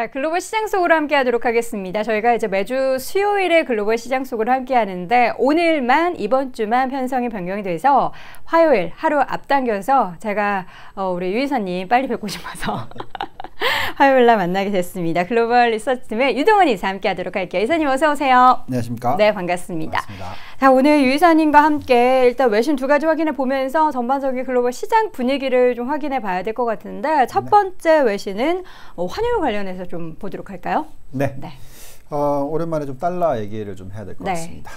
자, 글로벌 시장 속으로 함께 하도록 하겠습니다. 저희가 이제 매주 수요일에 글로벌 시장 속으로 함께 하는데 오늘만 이번 주만 편성이 변경이 돼서 화요일 하루 앞당겨서 제가 어, 우리 유 이사님 빨리 뵙고 싶어서 화요일 날 만나게 됐습니다. 글로벌 리서치팀의 유동원 이사 함께 하도록 할게요. 이사님 어서 오세요. 안녕하십니까? 네, 반갑습니다. 반갑습니다. 자, 오늘 유 이사님과 함께 일단 외신 두 가지 확인해 보면서 전반적인 글로벌 시장 분위기를 좀 확인해 봐야 될 것 같은데 첫 네. 번째 외신은 어, 환율 관련해서 좀 보도록 할까요? 네. 네. 어, 오랜만에 좀 달러 얘기를 좀 해야 될것 네. 같습니다.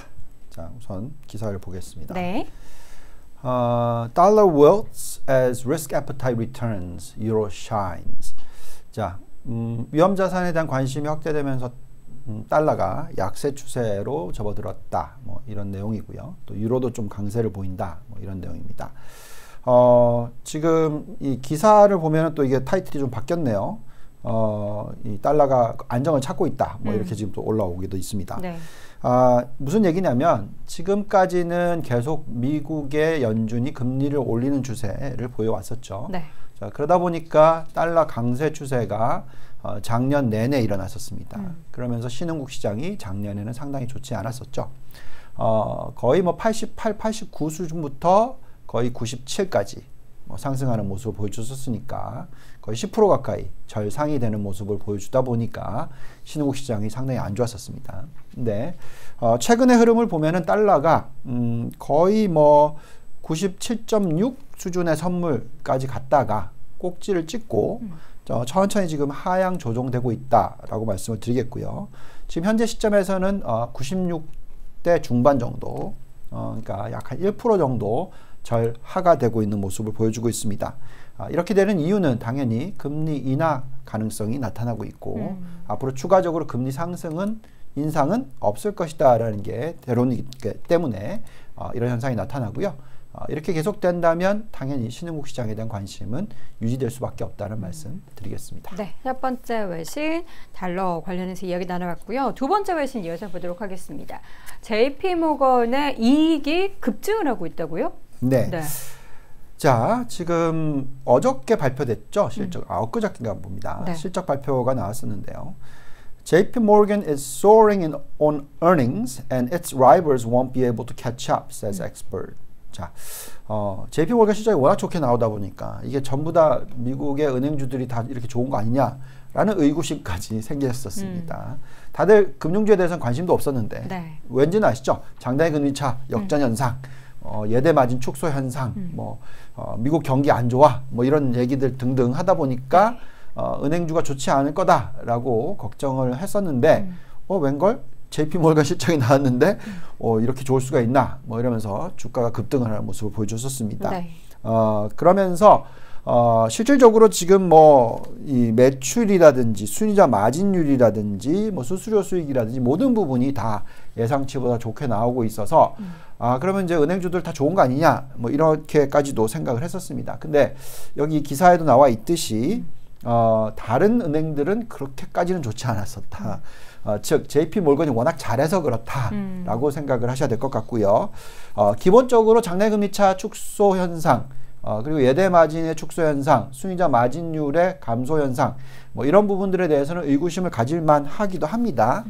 자, 우선 기사를 보겠습니다. 네. 어, dollar wilts as risk appetite returns, euro shines. 자, 음, 위험 자산에 대한 관심이 확대되면서 음, 달러가 약세 추세로 접어들었다. 뭐 이런 내용이고요. 또 유로도 좀 강세를 보인다. 뭐 이런 내용입니다. 어, 지금 이 기사를 보면은 또 이게 타이틀이 좀 바뀌었네요. 어, 이 달러가 안정을 찾고 있다. 뭐 이렇게 지금 또 올라오기도 있습니다. 네. 아, 무슨 얘기냐면 지금까지는 계속 미국의 연준이 금리를 올리는 추세를 보여왔었죠. 네. 자, 그러다 보니까 달러 강세 추세가 어, 작년 내내 일어났었습니다. 음. 그러면서 신흥국 시장이 작년에는 상당히 좋지 않았었죠. 어, 거의 뭐 88, 89 수준부터 거의 97까지 뭐 상승하는 모습을 보여줬었으니까 거의 10% 가까이 절상이 되는 모습을 보여주다 보니까 신흥국 시장이 상당히 안 좋았었습니다. 근데 어, 최근의 흐름을 보면은 달러가 음, 거의 뭐 97.6 수준의 선물까지 갔다가 꼭지를 찍고 어, 천천히 지금 하향 조정되고 있다라고 말씀을 드리겠고요. 지금 현재 시점에서는 어, 96대 중반 정도, 어, 그러니까 약 한 1% 정도 절하가 되고 있는 모습을 보여주고 있습니다. 아, 이렇게 되는 이유는 당연히 금리 인하 가능성이 나타나고 있고 앞으로 추가적으로 금리 상승은 인상은 없을 것이다라는 게 대론이기 때문에 어, 이런 현상이 나타나고요. 어, 이렇게 계속된다면 당연히 신흥국 시장에 대한 관심은 유지될 수밖에 없다는 말씀 드리겠습니다. 네. 첫 번째 외신 달러 관련해서 이야기 나눠봤고요. 두 번째 외신 이어서 보도록 하겠습니다. JP 모건의 이익이 급증을 하고 있다고요? 네. 네. 자, 지금 어저께 발표됐죠? 실적. 아, 엊그저께인가 봅니다. 네. 실적 발표가 나왔었는데요. JP Morgan is soaring in, on earnings and its rivals won't be able to catch up, says expert. 자, 어, JP 모건 실적이 워낙 좋게 나오다 보니까 이게 전부 다 미국의 은행주들이 다 이렇게 좋은 거 아니냐라는 의구심까지 생겼었습니다. 다들 금융주에 대해서는 관심도 없었는데 네. 왠지는 아시죠? 장단기 금리차 역전 현상, 어, 예대 마진 축소 현상, 뭐 어, 미국 경기 안 좋아, 뭐 이런 얘기들 등등 하다 보니까 어, 은행주가 좋지 않을 거다라고 걱정을 했었는데 어 웬걸? JP 몰간 실적이 나왔는데 어, 이렇게 좋을 수가 있나? 뭐 이러면서 주가가 급등을 하는 모습을 보여줬었습니다. 네. 어, 그러면서 어, 실질적으로 지금 뭐 이 매출이라든지 순이자 마진율이라든지 뭐 수수료 수익이라든지 모든 부분이 다 예상치보다 좋게 나오고 있어서 아 그러면 이제 은행주들 다 좋은 거 아니냐 뭐 이렇게까지도 생각을 했었습니다. 근데 여기 기사에도 나와 있듯이 어, 다른 은행들은 그렇게까지는 좋지 않았었다. 어, 즉 JP 몰건이 워낙 잘해서 그렇다라고 생각을 하셔야 될 것 같고요. 어, 기본적으로 장내금리차 축소 현상, 어, 그리고 예대 마진의 축소 현상, 순이자 마진율의 감소 현상, 뭐 이런 부분들에 대해서는 의구심을 가질만 하기도 합니다.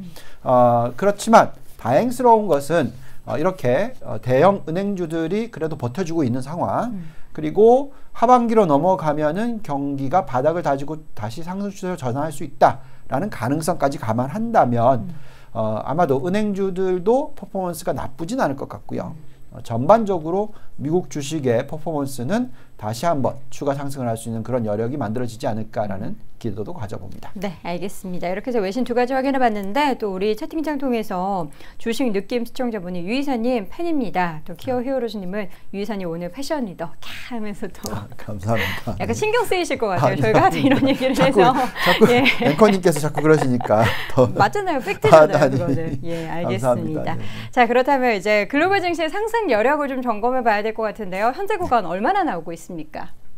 어, 그렇지만 다행스러운 것은 어, 이렇게 어, 대형 은행주들이 그래도 버텨주고 있는 상황. 그리고 하반기로 넘어가면은 경기가 바닥을 다지고 다시 상승 추세로 전환할 수 있다 라는 가능성까지 감안한다면 어, 아마도 은행주들도 퍼포먼스가 나쁘진 않을 것 같고요. 어, 전반적으로 미국 주식의 퍼포먼스는 다시 한번 추가 상승을 할 수 있는 그런 여력이 만들어지지 않을까라는 기대도 가져봅니다. 네, 알겠습니다. 이렇게 해서 외신 두 가지 확인해 봤는데 또 우리 채팅창 통해서 주식 느낌 시청자분이 유이사님 팬입니다. 또 키어 히어로즈님은 유이사님 오늘 패션 리더 캬 하면서 또 감사합니다. 약간 신경 쓰이실 것 같아요. 아니, 저희가 하도 이런 얘기를 자꾸, 해서 자꾸 예. 앵커님께서 자꾸 그러시니까 더 맞잖아요. 팩트잖아요. 아. 그거는. 예, 알겠습니다. 감사합니다. 네. 자, 그렇다면 이제 글로벌 증시의 상승 여력을 좀 점검해 봐야 될 것 같은데요. 현재 구간 얼마나 나오고 있습니까?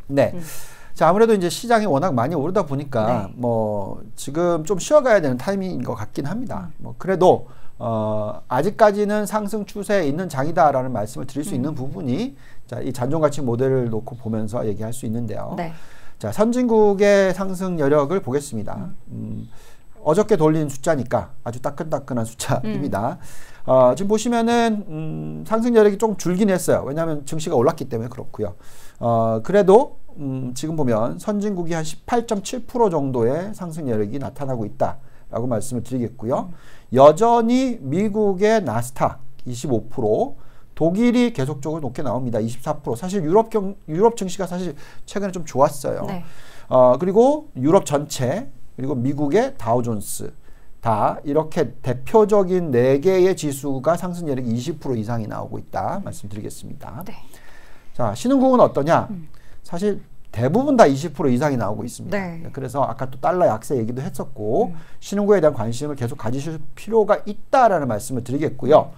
네. 음. 자, 아무래도 이제 시장이 워낙 많이 오르다 보니까 네. 뭐 지금 좀 쉬어가야 되는 타이밍인 것 같긴 합니다. 음. 뭐 그래도 어, 아직까지는 상승 추세에 있는 장이다라는 말씀을 드릴 수 음. 있는 부분이 자, 이 잔존 가치 모델을 놓고 보면서 얘기할 수 있는데요. 네. 자, 선진국의 상승 여력을 보겠습니다. 음, 어저께 돌린 숫자니까 아주 따끈따끈한 숫자입니다. 음. 어, 지금 보시면은 음, 상승 여력이 좀 줄긴 했어요. 왜냐하면 증시가 올랐기 때문에 그렇고요. 어, 그래도 음, 지금 보면 선진국이 한 18.7% 정도의 상승 여력이 나타나고 있다라고 말씀을 드리겠고요. 여전히 미국의 나스닥 25%, 독일이 계속적으로 높게 나옵니다. 24%. 사실 유럽 경, 유럽 증시가 사실 최근에 좀 좋았어요. 네. 어, 그리고 유럽 전체, 그리고 미국의 다우존스 다 이렇게 대표적인 네 개의 지수가 상승 여력이 20% 이상이 나오고 있다 말씀드리겠습니다. 네. 자, 신흥국은 어떠냐? 음. 사실 대부분 다 20% 이상이 나오고 있습니다. 네. 그래서 아까 또 달러 약세 얘기도 했었고 음. 신흥국에 대한 관심을 계속 가지실 필요가 있다라는 말씀을 드리겠고요.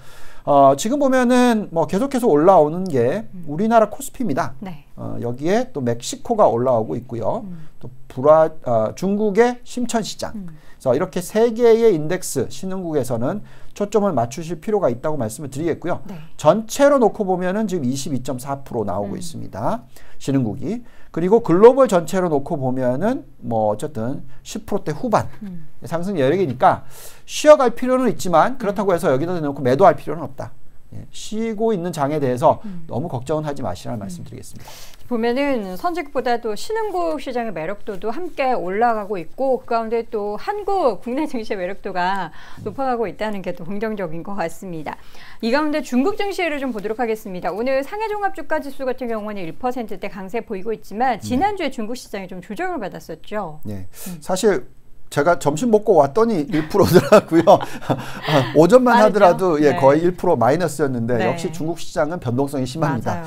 어, 지금 보면은 뭐 계속해서 올라오는 게 음. 우리나라 코스피입니다. 네. 어, 여기에 또 멕시코가 올라오고 있고요. 음. 또 브라 어, 중국의 심천시장. 음. 그래서 이렇게 세 개의 인덱스 신흥국에서는 초점을 맞추실 필요가 있다고 말씀을 드리겠고요. 네. 전체로 놓고 보면은 지금 22.4% 나오고 음. 있습니다. 신흥국이. 그리고 글로벌 전체로 놓고 보면은 뭐 어쨌든 10%대 후반 음. 상승 여력이니까 쉬어갈 필요는 있지만 그렇다고 해서 여기다 대놓고 매도할 필요는 없다. 예, 쉬고 있는 장에 대해서 음. 너무 걱정은 하지 마시라는 음. 말씀드리겠습니다. 보면은 선진국보다도 신흥국 시장의 매력도도 함께 올라가고 있고 그 가운데 또 한국 국내 증시의 매력도가 음. 높아가고 있다는 게 또 긍정적인 것 같습니다. 이 가운데 중국 증시를 좀 보도록 하겠습니다. 오늘 상해 종합 주가 지수 같은 경우는 1%대 강세 보이고 있지만 지난주에 중국 시장이 좀 조정을 받았었죠. 네, 음. 사실 제가 점심 먹고 왔더니 1%더라고요. 오전만 하더라도 예, 네. 거의 1% 마이너스였는데 네. 역시 중국 시장은 변동성이 심합니다.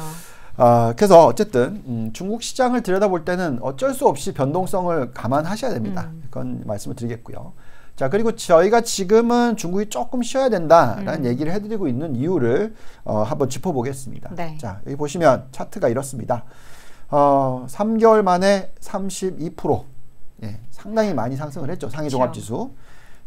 아, 그래서 어쨌든 음, 중국 시장을 들여다볼 때는 어쩔 수 없이 변동성을 감안하셔야 됩니다. 음. 그건 말씀을 드리겠고요. 자 그리고 저희가 지금은 중국이 조금 쉬어야 된다라는 음. 얘기를 해드리고 있는 이유를 어, 한번 짚어보겠습니다. 네. 자 여기 보시면 차트가 이렇습니다. 어, 3개월 만에 32% 예, 상당히 많이 상승을 했죠. 상해 종합 지수.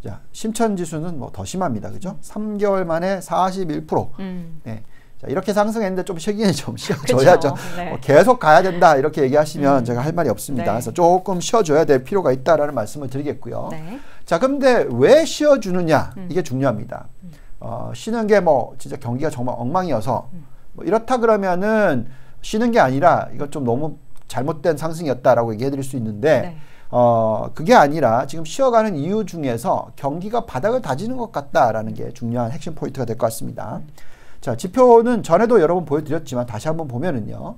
자, 심천 지수는 뭐 더 심합니다. 그죠? 3개월 만에 41%. 음. 예. 자, 이렇게 상승했는데 좀 쉬기는 좀 쉬어줘야죠. 네. 뭐 계속 가야 된다 이렇게 얘기하시면 음. 제가 할 말이 없습니다. 네. 그래서 조금 쉬어줘야 될 필요가 있다라는 말씀을 드리겠고요. 네. 자, 그런데 왜 쉬어주느냐 음. 이게 중요합니다. 음. 어, 쉬는 게 뭐 진짜 경기가 정말 엉망이어서 음. 뭐 이렇다 그러면은 쉬는 게 아니라 이거 좀 너무 잘못된 상승이었다라고 얘기해 드릴 수 있는데. 네. 어, 그게 아니라 지금 쉬어가는 이유 중에서 경기가 바닥을 다지는 것 같다라는 게 중요한 핵심 포인트가 될 것 같습니다. 자, 지표는 전에도 여러 번 보여드렸지만 다시 한번 보면은요.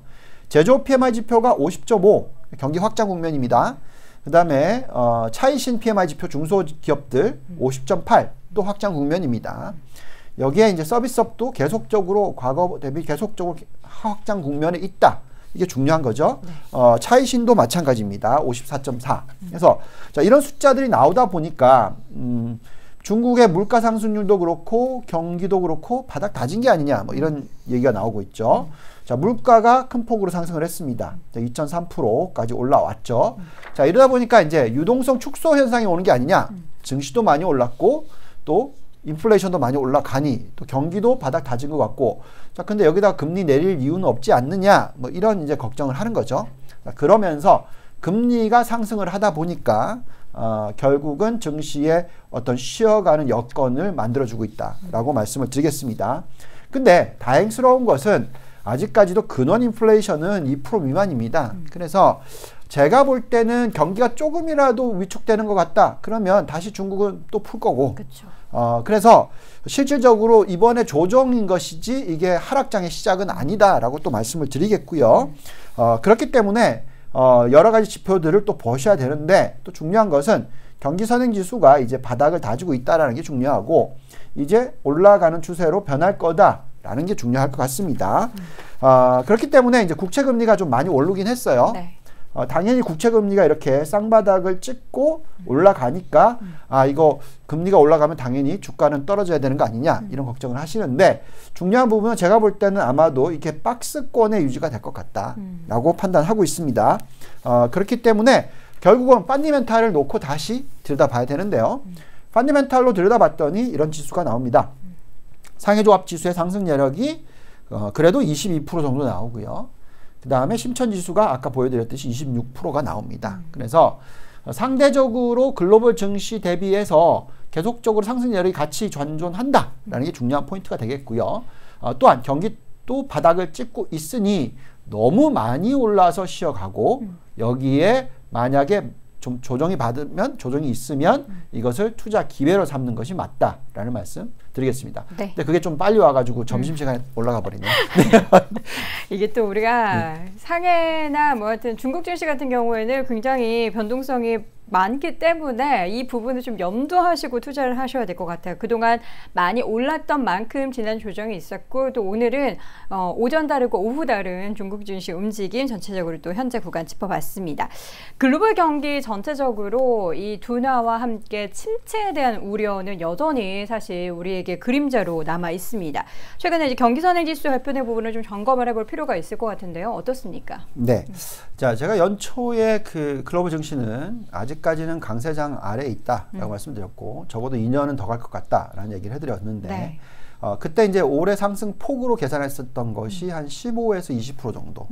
제조업 PMI 지표가 50.5 경기 확장 국면입니다. 그 다음에 어, 차이신 PMI 지표 중소기업들 50.8또 확장 국면입니다. 여기에 이제 서비스업도 계속적으로 과거 대비 계속적으로 확장 국면에 있다. 이게 중요한 거죠. 네. 어, 차이신도 마찬가지입니다. 54.4. 그래서 자, 이런 숫자들이 나오다 보니까 음, 중국의 물가 상승률도 그렇고 경기도 그렇고 바닥 다진 게 아니냐 뭐 이런 얘기가 나오고 있죠. 자, 물가가 큰 폭으로 상승을 했습니다. 2.3%까지 올라왔죠. 자, 이러다 보니까 이제 유동성 축소 현상이 오는 게 아니냐. 증시도 많이 올랐고 또 인플레이션도 많이 올라가니 또 경기도 바닥 다진 것 같고 자 근데 여기다 금리 내릴 이유는 없지 않느냐 뭐 이런 이제 걱정을 하는 거죠. 자, 그러면서 금리가 상승을 하다 보니까 어, 결국은 증시에 어떤 쉬어가는 여건을 만들어주고 있다라고 말씀을 드리겠습니다. 근데 다행스러운 것은 아직까지도 근원 인플레이션은 2% 미만입니다. 그래서 제가 볼 때는 경기가 조금이라도 위축되는 것 같다. 그러면 다시 중국은 또 풀 거고. 그쵸. 어, 그래서 실질적으로 이번에 조정인 것이지 이게 하락장의 시작은 아니다라고 또 말씀을 드리겠고요. 어, 그렇기 때문에 어, 여러 가지 지표들을 또 보셔야 되는데 또 중요한 것은 경기 선행 지수가 이제 바닥을 다지고 있다라는 게 중요하고 이제 올라가는 추세로 변할 거다라는 게 중요할 것 같습니다. 음. 어, 그렇기 때문에 이제 국채 금리가 좀 많이 오르긴 했어요. 네. 어, 당연히 국채 금리가 이렇게 쌍바닥을 찍고 올라가니까 음. 아 이거 금리가 올라가면 당연히 주가는 떨어져야 되는 거 아니냐 음. 이런 걱정을 하시는데 중요한 부분은 제가 볼 때는 아마도 이렇게 박스권의 유지가 될 것 같다라고 음. 판단하고 있습니다. 어, 그렇기 때문에 결국은 펀디멘탈을 놓고 다시 들여다봐야 되는데요. 음. 펀디멘탈로 들여다봤더니 이런 지수가 나옵니다. 상해조합 지수의 상승 여력이 어, 그래도 22% 정도 나오고요. 그 다음에 심천 지수가 아까 보여드렸듯이 26%가 나옵니다. 그래서 상대적으로 글로벌 증시 대비해서 계속적으로 상승 여력이 같이 전존한다라는 게 중요한 포인트가 되겠고요. 어, 또한 경기 또 바닥을 찍고 있으니 너무 많이 올라서 쉬어가고 여기에 만약에 좀 조정이 받으면 조정이 있으면 이것을 투자 기회로 삼는 것이 맞다라는 말씀 드리겠습니다. 네. 근데 그게 좀 빨리 와가지고 점심 시간에 올라가 버리네요. 이게 또 우리가 상해나 뭐 하여튼 중국 증시 같은 경우에는 굉장히 변동성이 많기 때문에 이 부분을 좀 염두하시고 투자를 하셔야 될 것 같아요. 그동안 많이 올랐던 만큼 지난 조정이 있었고 또 오늘은 어, 오전 다르고 오후 다른 중국 증시 움직임 전체적으로 또 현재 구간 짚어봤습니다. 글로벌 경기 전체적으로 이 둔화와 함께 침체에 대한 우려는 여전히 사실 우리에게 그림자로 남아 있습니다. 최근에 이제 경기 선행 지수 발표된 부분을 좀 점검을 해볼 필요가 있을 것 같은데요. 어떻습니까? 네. 자, 제가 연초에 그 글로벌 증시는 아직 까지는 강세장 아래에 있다라고 말씀드렸고 적어도 2년은 더 갈 것 같다라는 얘기를 해드렸는데 네. 어, 그때 이제 올해 상승 폭으로 계산했었던 것이 한 15에서 20% 정도.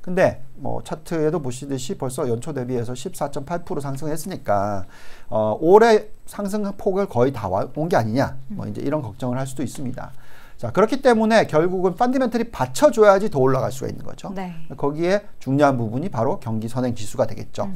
근데 뭐 차트에도 보시듯이 벌써 연초 대비해서 14.8% 상승했으니까 어, 올해 상승 폭을 거의 다 온 게 아니냐 뭐 이제 이런 걱정을 할 수도 있습니다. 자 그렇기 때문에 결국은 펀디멘털이 받쳐줘야지 더 올라갈 수가 있는 거죠. 네. 거기에 중요한 부분이 바로 경기 선행 지수가 되겠죠.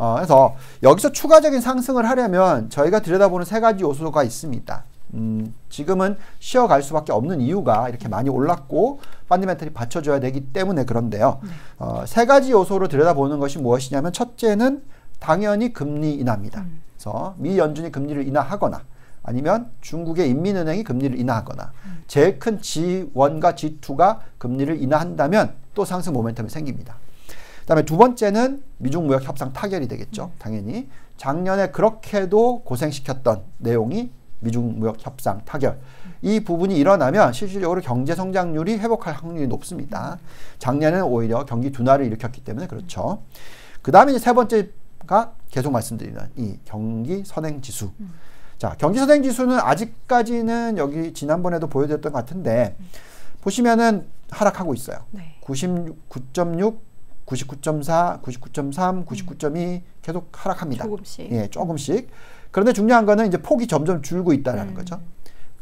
어, 그래서 여기서 추가적인 상승을 하려면 저희가 들여다보는 세 가지 요소가 있습니다. 음, 지금은 쉬어갈 수밖에 없는 이유가 이렇게 많이 올랐고 펀디멘털이 받쳐줘야 되기 때문에 그런데요. 어, 세 가지 요소로 들여다보는 것이 무엇이냐면 첫째는 당연히 금리 인하입니다. 그래서 미 연준이 금리를 인하하거나 아니면 중국의 인민은행이 금리를 인하하거나 제일 큰 G1과 G2가 금리를 인하한다면 또 상승 모멘텀이 생깁니다. 그다음에 두 번째는 미중 무역 협상 타결이 되겠죠. 당연히 작년에 그렇게도 고생시켰던 내용이 미중 무역 협상 타결. 이 부분이 일어나면 실질적으로 경제 성장률이 회복할 확률이 높습니다. 작년에는 오히려 경기 둔화를 일으켰기 때문에 그렇죠. 그다음에 세 번째가 계속 말씀드리는 이 경기 선행 지수. 자, 경기 선행 지수는 아직까지는 여기 지난번에도 보여드렸던 것 같은데 보시면은 하락하고 있어요. 네. 99.6, 99.4, 99.3, 99.2 계속 하락합니다. 조금씩. 예, 조금씩. 그런데 중요한 거는 이제 폭이 점점 줄고 있다라는 음. 거죠.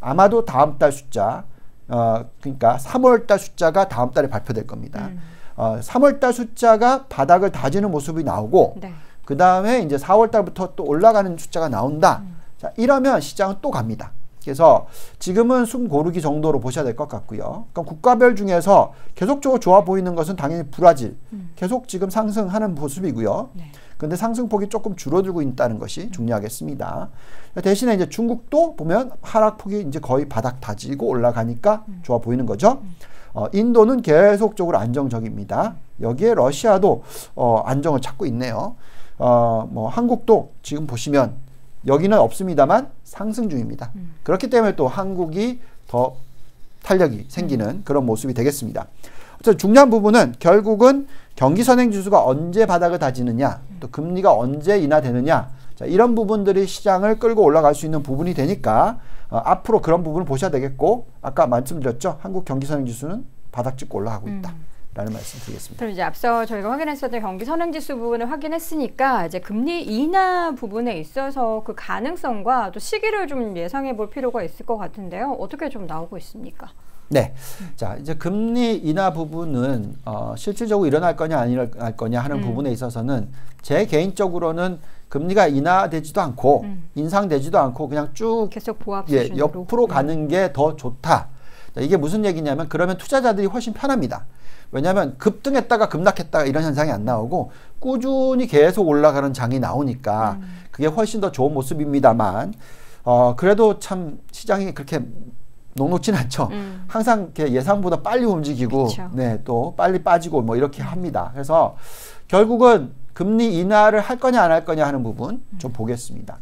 아마도 다음 달 숫자, 어, 그러니까 3월 달 숫자가 다음 달에 발표될 겁니다. 음. 어, 3월 달 숫자가 바닥을 다지는 모습이 나오고, 네. 그 다음에 이제 4월 달부터 또 올라가는 숫자가 나온다. 자, 이러면 시장은 또 갑니다. 그래서 지금은 숨 고르기 정도로 보셔야 될 것 같고요. 그럼 국가별 중에서 계속적으로 좋아 보이는 것은 당연히 브라질. 계속 지금 상승하는 모습이고요. 네. 근데 상승폭이 조금 줄어들고 있다는 것이 중요하겠습니다. 대신에 이제 중국도 보면 하락폭이 이제 거의 바닥 다지고 올라가니까 좋아 보이는 거죠. 어, 인도는 계속적으로 안정적입니다. 여기에 러시아도 어, 안정을 찾고 있네요. 어, 뭐 한국도 지금 보시면 여기는 없습니다만 상승 중입니다. 그렇기 때문에 또 한국이 더 탄력이 생기는 그런 모습이 되겠습니다. 어쨌든 중요한 부분은 결국은 경기 선행 지수가 언제 바닥을 다지느냐, 또 금리가 언제 인하되느냐, 자, 이런 부분들이 시장을 끌고 올라갈 수 있는 부분이 되니까 어, 앞으로 그런 부분을 보셔야 되겠고 아까 말씀드렸죠. 한국 경기 선행 지수는 바닥 찍고 올라가고 있다. 라는 말씀 드리겠습니다. 그럼 이제 앞서 저희가 확인했었던 경기 선행지수 부분을 확인했으니까 이제 금리 인하 부분에 있어서 그 가능성과 또 시기를 좀 예상해 볼 필요가 있을 것 같은데요. 어떻게 좀 나오고 있습니까? 네. 자, 이제 금리 인하 부분은 어, 실질적으로 일어날 거냐 안 일어날 거냐 하는 음. 부분에 있어서는 제 개인적으로는 금리가 인하되지도 않고 음. 인상되지도 않고 그냥 쭉 계속 보합 예. 옆으로 가는 게 더 좋다. 자, 이게 무슨 얘기냐면 그러면 투자자들이 훨씬 편합니다. 왜냐하면 급등했다가 급락했다가 이런 현상이 안 나오고 꾸준히 계속 올라가는 장이 나오니까 음. 그게 훨씬 더 좋은 모습입니다만 어, 그래도 참 시장이 그렇게 녹록지는 않죠. 음. 항상 예상보다 빨리 움직이고. 네, 또 빨리 빠지고 뭐 이렇게 합니다. 그래서 결국은 금리 인하를 할 거냐 안 할 거냐 하는 부분 좀 보겠습니다.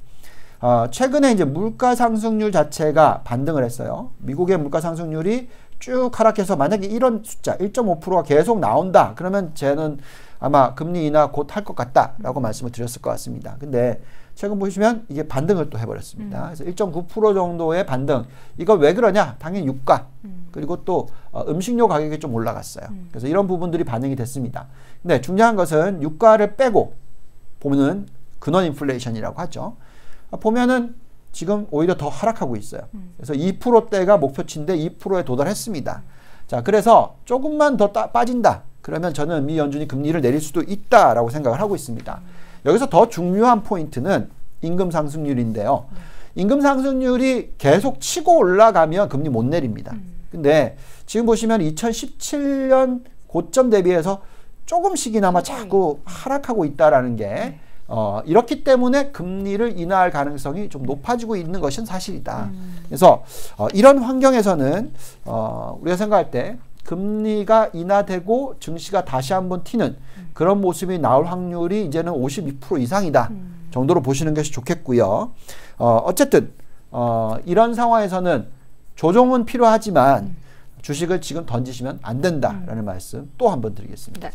어, 최근에 이제 물가 상승률 자체가 반등을 했어요. 미국의 물가 상승률이 쭉 하락해서 만약에 이런 숫자 1.5%가 계속 나온다. 그러면 쟤는 아마 금리 인하 곧 할 것 같다라고 말씀을 드렸을 것 같습니다. 근데 최근 보시면 이게 반등을 또 해버렸습니다. 그래서 1.9% 정도의 반등. 이거 왜 그러냐? 당연히 유가. 그리고 또 어, 음식료 가격이 좀 올라갔어요. 그래서 이런 부분들이 반영이 됐습니다. 근데 중요한 것은 유가를 빼고 보면은 근원 인플레이션이라고 하죠. 아, 보면은 지금 오히려 더 하락하고 있어요. 그래서 2%대가 목표치인데 2%에 도달했습니다. 자, 그래서 조금만 더 따, 빠진다. 그러면 저는 미 연준이 금리를 내릴 수도 있다라고 생각을 하고 있습니다. 여기서 더 중요한 포인트는 임금 상승률인데요. 임금 상승률이 계속 치고 올라가면 금리 못 내립니다. 근데 지금 보시면 2017년 고점 대비해서 조금씩이나마 자꾸 하락하고 있다라는 게 어, 이렇기 때문에 금리를 인하할 가능성이 좀 높아지고 있는 것은 사실이다. 그래서 어, 이런 환경에서는 어, 우리가 생각할 때 금리가 인하되고 증시가 다시 한번 튀는 그런 모습이 나올 확률이 이제는 52% 이상이다 정도로 보시는 것이 좋겠고요. 어, 어쨌든 어, 이런 상황에서는 조정은 필요하지만 주식을 지금 던지시면 안 된다라는 말씀 또 한 번 드리겠습니다. 네.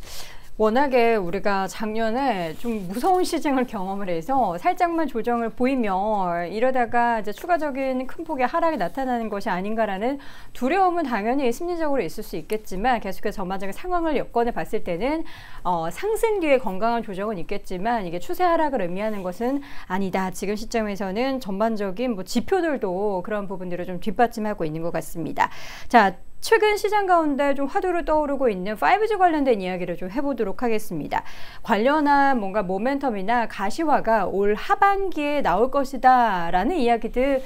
워낙에 우리가 작년에 좀 무서운 시즌을 경험을 해서 살짝만 조정을 보이면 이러다가 이제 추가적인 큰 폭의 하락이 나타나는 것이 아닌가라는 두려움은 당연히 심리적으로 있을 수 있겠지만 계속해서 전반적인 상황을 여건해 봤을 때는 어, 상승 뒤에 건강한 조정은 있겠지만 이게 추세 하락을 의미하는 것은 아니다. 지금 시점에서는 전반적인 뭐 지표들도 그런 부분들을 좀 뒷받침하고 있는 것 같습니다. 자, 최근 시장 가운데 좀 화두로 떠오르고 있는 5G 관련된 이야기를 좀 해보도록 하겠습니다. 관련한 뭔가 모멘텀이나 가시화가 올 하반기에 나올 것이다 라는 이야기들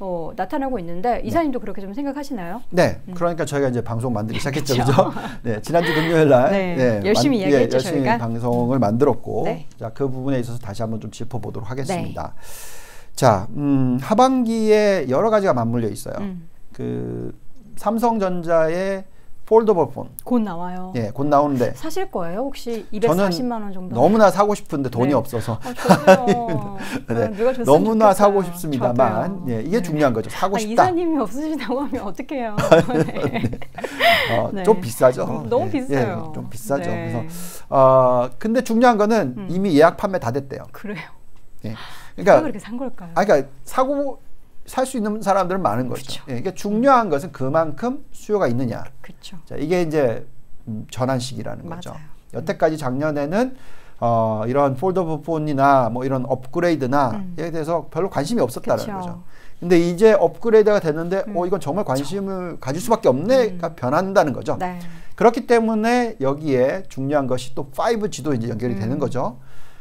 어, 나타나고 있는데 이사님도 네. 그렇게 좀 생각하시나요? 네, 음. 그러니까 저희가 이제 방송 만들기 시작했죠, 그죠? 네, 지난주 금요일 날 네, 네, 열심히 만, 이야기했죠, 예, 열심히 저희가? 방송을 만들었고, 네. 자, 그 부분에 있어서 다시 한번 좀 짚어보도록 하겠습니다. 네. 자, 음, 하반기에 여러 가지가 맞물려 있어요. 음. 그 삼성전자의 폴더블 폰. 곧 나와요. 예, 곧 나오는데. 사실 거예요? 혹시 240만 원 정도? 너무나 사고 싶은데 돈이 네. 없어서. 어, 네. 너무나 사고 싶습니다만, 예, 이게 네. 중요한 거죠. 사고 아, 싶다. 이사님이 없으시다고 하면 어떡해요. 네. 어, 좀 비싸죠. 너무 예, 비싸요. 예, 좀 비싸죠. 그래서 어, 근데 중요한 거는 음. 이미 예약 판매 다 됐대요. 그래요. 예. 그러니까 그렇게 산 걸까요? 아, 그러니까 사고 살 수 있는 사람들은 많은 거죠. 그쵸. 예, 이게 중요한 것은 그만큼 수요가 있느냐. 그쵸. 자, 이게 이제 음, 전환 시기라는 맞아요. 거죠. 여태까지 작년에는 어, 이런 폴더블 폰이나 뭐 이런 업그레이드나 음. 에 대해서 별로 관심이 없었다는 그쵸. 거죠. 근데 이제 업그레이드가 됐는데 음. 어 이건 정말 관심을 가질 수밖에 없네가 변한다는 거죠. 네. 그렇기 때문에 여기에 중요한 것이 또 5G도 이제 연결이 음. 되는 거죠.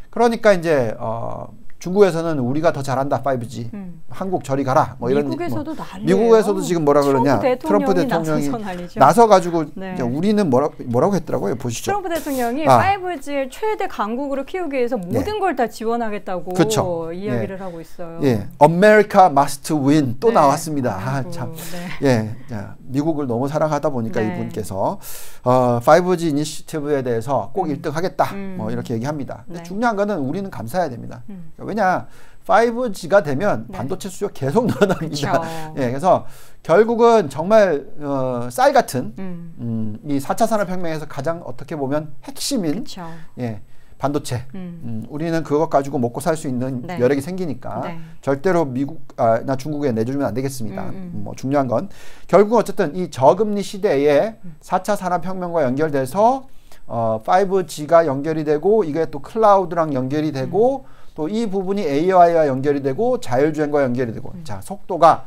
그러니까 이제 어 중국에서는 우리가 더 잘한다 5G. 음. 한국 저리 가라. 뭐 이런 미국에서도 뭐. 난리예요. 미국에서도 지금 뭐라 그러냐? 트럼프 대통령이. 나서 가지고 네. 우리는 뭐라 뭐라고 했더라고요. 보시죠. 트럼프 대통령이 아. 5G를 최대 강국으로 키우기 위해서 모든 걸다 지원하겠다고 그쵸. 이야기를 하고 있어요. 예, America must win 또 네. 나왔습니다. 아, 아이고, 참. 네. 예, 자, 미국을 너무 사랑하다 보니까 네. 이분께서 어, 5G 이니시티브에 대해서 꼭 음. 1등 하겠다. 음. 뭐 이렇게 얘기합니다. 네. 중요한 거는 우리는 감사해야 됩니다. 음. 왜냐? 5G가 되면 네. 반도체 수요 계속 늘어납니다. 그쵸. 예, 그래서 결국은 정말 어, 쌀 같은 음. 음, 이 4차 산업혁명에서 가장 어떻게 보면 핵심인 그렇죠. 예, 반도체. 음. 음, 우리는 그것 가지고 먹고 살 수 있는 네. 여력이 생기니까 네. 절대로 절대로 미국 아, 나 중국에 내주면 안 되겠습니다. 음, 음. 뭐 중요한 건 결국 어쨌든 이 저금리 시대에 4차 산업혁명과 연결돼서 어, 5G가 연결이 되고 이게 또 클라우드랑 연결이 되고 음. 또 이 부분이 AI와 연결이 되고 자율주행과 연결이 되고 음. 자 속도가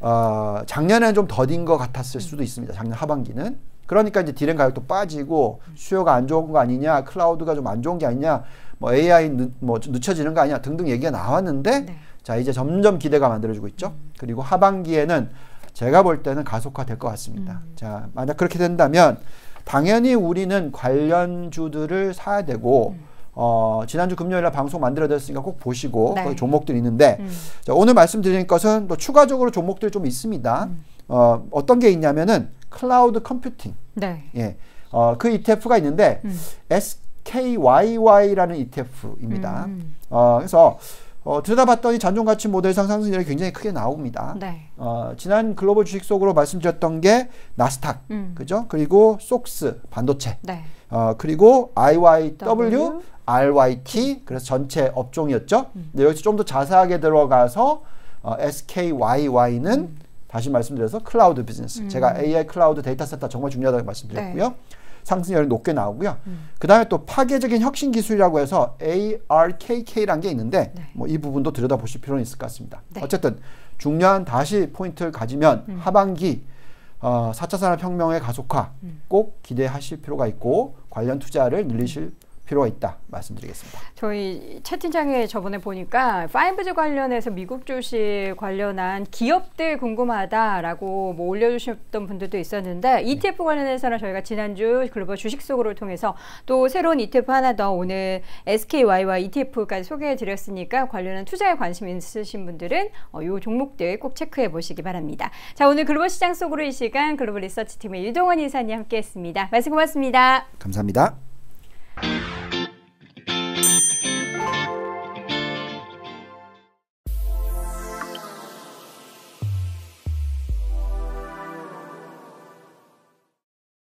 어, 작년에는 좀 더딘 것 같았을 수도 있습니다. 작년 하반기는. 그러니까 이제 디램 가격도 빠지고 수요가 안 좋은 거 아니냐, 클라우드가 좀 안 좋은 게 아니냐, 뭐 AI 늦, 뭐 늦춰지는 거 아니냐 등등 얘기가 나왔는데 네. 자 이제 점점 기대가 만들어지고 있죠. 그리고 하반기에는 제가 볼 때는 가속화 될 것 같습니다. 음. 자 만약 그렇게 된다면 당연히 우리는 관련주들을 사야 되고 어, 지난주 금요일날 방송 만들어졌으니까 꼭 보시고 네. 거기 종목들이 있는데 음. 자, 오늘 말씀드릴 것은 또 추가적으로 종목들이 좀 있습니다. 어, 어떤 게 있냐면은 클라우드 컴퓨팅. 네. 예. 어, 그 ETF가 있는데 음. SKYY라는 ETF입니다. 음. 어, 그래서 어, 들여다봤더니 잔존 가치 모델상 상승률이 굉장히 크게 나옵니다. 네. 어, 지난 글로벌 주식 속으로 말씀드렸던 게 나스닥, 음. 그죠? 그리고 속스 반도체, 네. 어, 그리고 IYW, W, RYT, 그래서 전체 업종이었죠. 음. 근데 여기서 좀 더 자세하게 들어가서 어, SKYY는 다시 말씀드려서 클라우드 비즈니스. 제가 AI cloud 데이터 센터 정말 중요하다고 말씀드렸고요. 상승률이 높게 나오고요. 그 다음에 또 파괴적인 혁신 기술이라고 해서 ARKK라는 게 있는데 뭐이 부분도 들여다보실 필요는 있을 것 같습니다. 네. 어쨌든 중요한 다시 포인트를 가지면 하반기 어, 4차 산업혁명의 가속화 꼭 기대하실 필요가 있고 관련 투자를 늘리실 필요가 있다 말씀드리겠습니다. 저희 채팅창에 저번에 보니까 5G 관련해서 미국 주식 관련한 기업들 궁금하다라고 뭐 올려주셨던 분들도 있었는데 ETF 관련해서는 저희가 지난주 글로벌 주식 속으로 통해서 또 새로운 ETF 하나 더 오늘 SKY와 ETF까지 소개해드렸으니까 관련한 투자에 관심 있으신 분들은 어, 이 종목들 꼭 체크해 보시기 바랍니다. 자 오늘 글로벌 시장 속으로 이 시간 글로벌 리서치 팀의 유동원 이사님 함께했습니다. 말씀 고맙습니다. 감사합니다. Thank you.